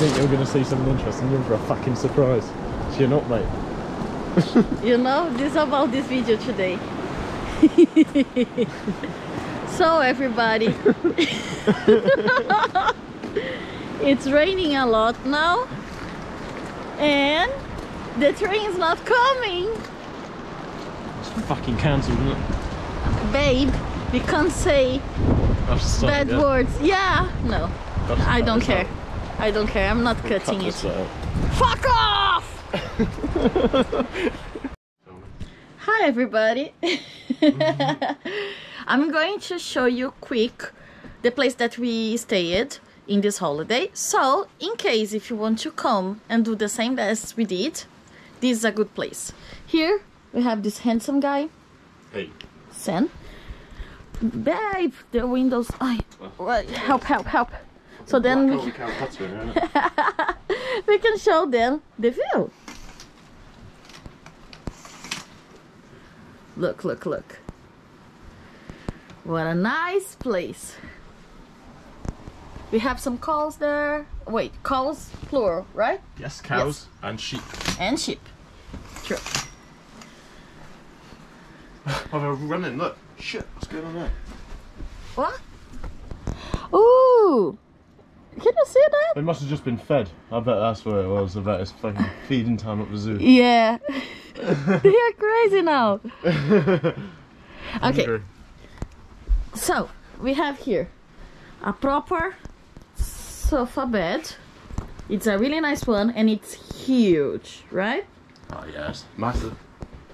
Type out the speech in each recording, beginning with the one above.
think you're going to see something interesting. You're in for a fucking surprise. So you're not, mate. You know, this is about this video today. so everybody, it's raining a lot now and the train is not coming. It's fucking cancelled, isn't it? Babe, we can't say I've just started, bad yeah. words. Yeah, no, I don't care. out. I don't care. I'm not Cut cutting this it. Fuck off! Hi everybody. I'm going to show you quick the place that we stayed in this holiday. So, in case if you want to come and do the same as we did, this is a good place. Here we have this handsome guy, Hey. Sen. Babe, the windows. Well, help, help, help. So then we, we can't it, innit? we can show them the view. Look, look, look. What a nice place. We have some cows there. Wait, cows plural, right? Yes, cows and sheep. And sheep. True. Oh, they're running, look. Shit, what's going on there? What? Ooh! Can you see that? They must have just been fed. I bet that's where it was. I bet it's fucking feeding time at the zoo. Yeah. they are crazy now. Okay. So, we have here a proper sofa bed. It's a really nice one and it's huge, right? Oh, yes. Massive.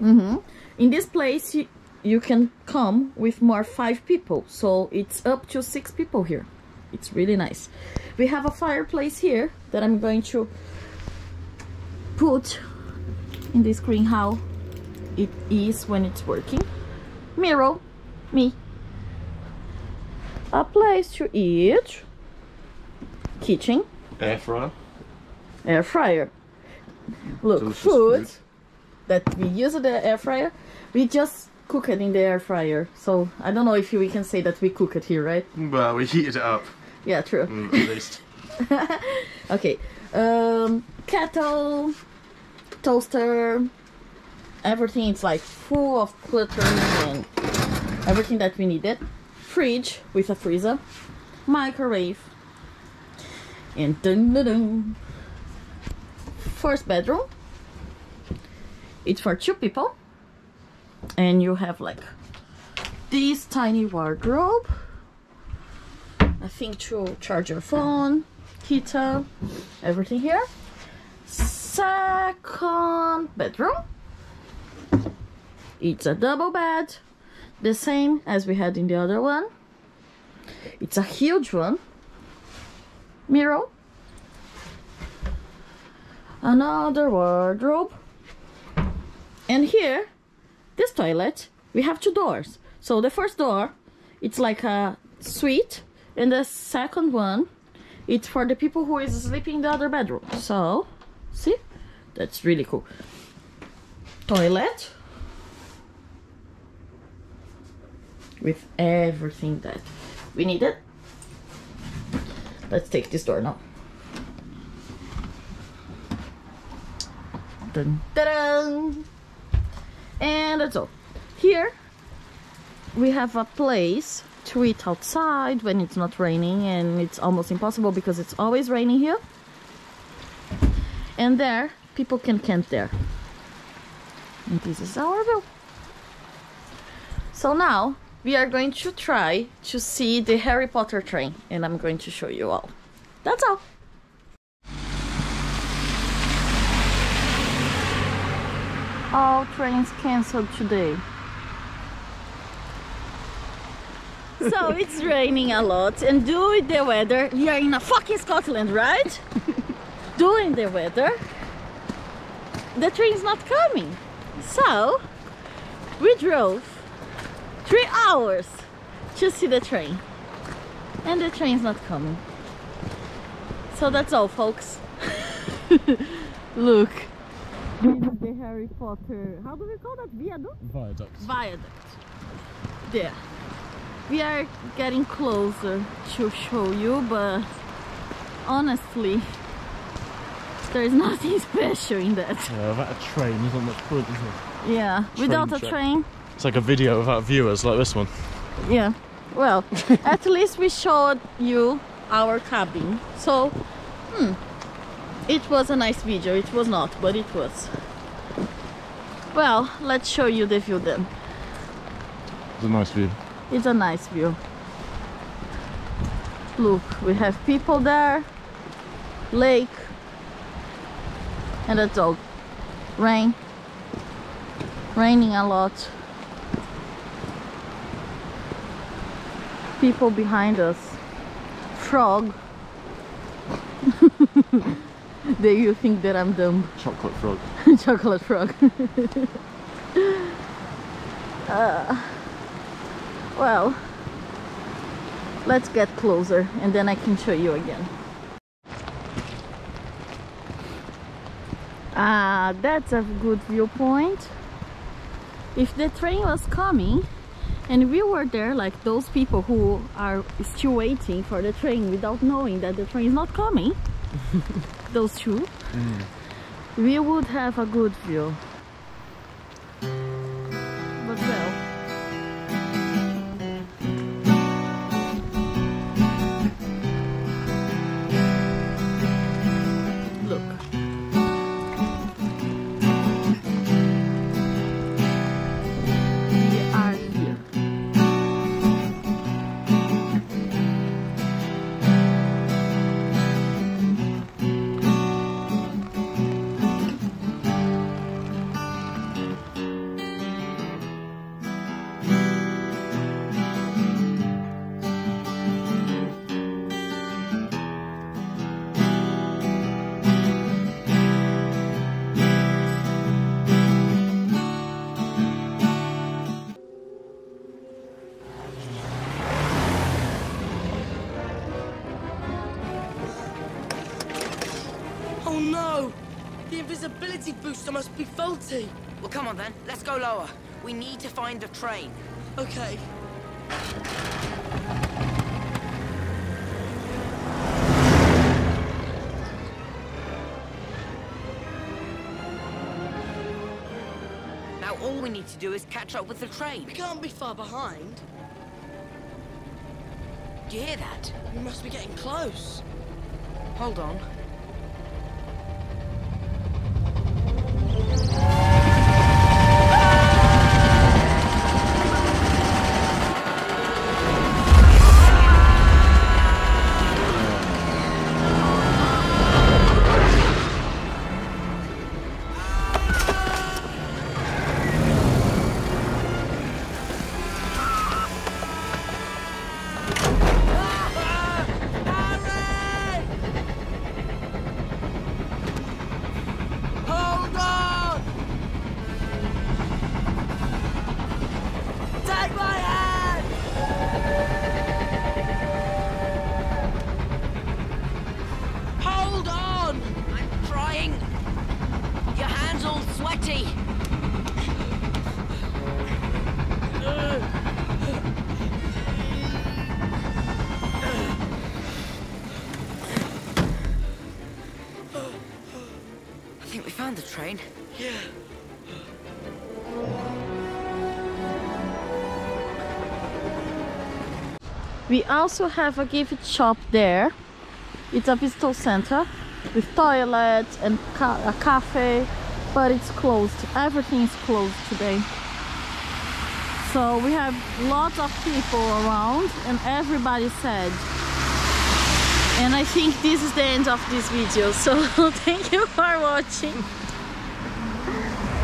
Mm-hmm. In this place, you, you can come with more five people. So, it's up to six people here. It's really nice. We have a fireplace here that I'm going to put in the screen how it is when it's working. Mirror, me. A place to eat. Kitchen, Air fryer. air fryer. Look, Delicious food, food. that we use the air fryer. We just cook it in the air fryer. So I don't know if we can say that we cook it here, right? Well, we heated it up, Yeah, true. mm, at least. Okay. Um, kettle, toaster, everything. It's like full of clutter and everything that we needed. Fridge with a freezer, microwave, and dun dun dun. First bedroom. It's for two people, and you have like this tiny wardrobe. I think to charge your phone, heater, everything here. Second bedroom. It's a double bed, the same as we had in the other one. It's a huge one. Mirror. Another wardrobe. And here, this toilet, we have two doors. So the first door, it's like a suite, and the second one, it's for the people who is sleeping in the other bedroom. So, see, that's really cool. Toilet with everything that we needed. Let's take this door now. Dun, dun, and that's all. Here we have a place to eat outside when it's not raining and it's almost impossible because it's always raining here. And there, people can camp there. And this is our view. So now we are going to try to see the Harry Potter train and I'm going to show you all. That's all. All trains cancelled today. So it's raining a lot and due to the weather we are in a fucking Scotland right? During the weather the train's not coming. So we drove three hours to see the train and the train's not coming. So that's all folks. Look. This is the Harry Potter how do we call that? Viaduct? Viaduct. viaduct. There we are getting closer to show you but honestly There's nothing special in that. Yeah, without a train, there's not much point, is there? Yeah, without a train. It's like a video without viewers, like this one. Yeah. Well, at least we showed you our cabin. So, hmm, it was a nice video. It was not, but it was. Well, let's show you the view then. It's a nice view. It's a nice view. Look, we have people there, lake, and that's all. Rain. Raining a lot. People behind us. Frog. Do you think that I'm dumb? Chocolate frog. Chocolate frog. Uh, well, let's get closer and then I can show you again. Ah, that's a good viewpoint. If the train was coming and we were there like those people who are still waiting for the train without knowing that the train is not coming, those two, we would have a good view. Booster must be faulty. Well, come on then. Let's go lower. We need to find a train. Okay. Now all we need to do is catch up with the train. We can't be far behind. Do you hear that? We must be getting close. Hold on. We also have a gift shop there. It's a visitor center with toilets and ca- a cafe, but it's closed. Everything is closed today. So we have lots of people around and everybody sad. And I think this is the end of this video. So thank you for watching.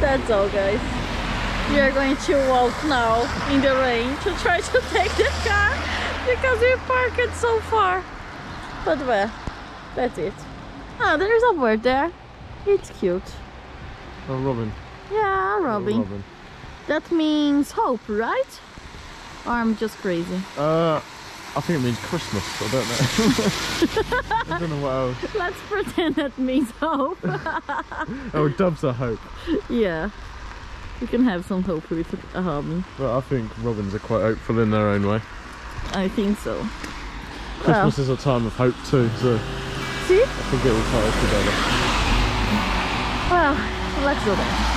That's all guys. We are going to walk now in the rain to try to take the car because we parked it so far. But well, that's it. Ah, there's a bird there. It's cute. Oh, Robin. Yeah, Oh, Robin. Robin. That means hope, right? Or I'm just crazy. Uh, I think it means Christmas. I don't know. I don't know what else. Let's pretend that means hope. Oh, doves are hope. yeah. You can have some hope with a hobby. But I think robins are quite hopeful in their own way. I think so. Christmas well. is a time of hope too, so See? I think it will tie us together. Well, let's go then.